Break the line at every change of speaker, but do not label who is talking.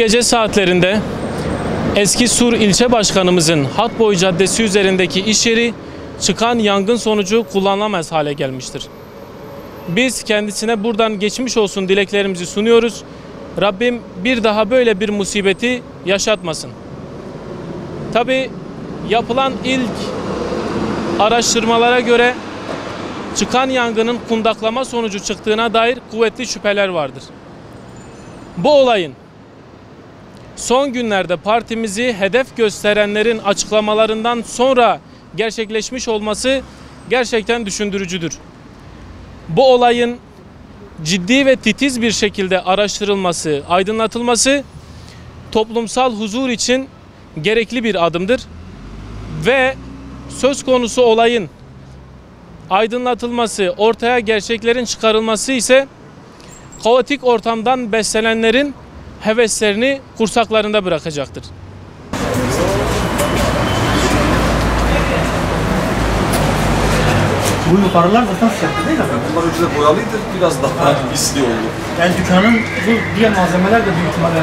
gece saatlerinde Eski Sur ilçe başkanımızın Hatboy Caddesi üzerindeki iş yeri çıkan yangın sonucu kullanılamaz hale gelmiştir. Biz kendisine buradan geçmiş olsun dileklerimizi sunuyoruz. Rabbim bir daha böyle bir musibeti yaşatmasın. Tabi yapılan ilk araştırmalara göre çıkan yangının kundaklama sonucu çıktığına dair kuvvetli şüpheler vardır. Bu olayın son günlerde partimizi hedef gösterenlerin açıklamalarından sonra gerçekleşmiş olması gerçekten düşündürücüdür. Bu olayın ciddi ve titiz bir şekilde araştırılması, aydınlatılması toplumsal huzur için gerekli bir adımdır. Ve söz konusu olayın aydınlatılması, ortaya gerçeklerin çıkarılması ise kaotik ortamdan beslenenlerin heveslerini kursaklarında bırakacaktır.
Bu yukarılar zaten sıcaktı değil mi?
Bunlar önceden boyalıydı, biraz daha pisli oldu.
Yani dükkanın bu diğer malzemeler de büyük ihtimalle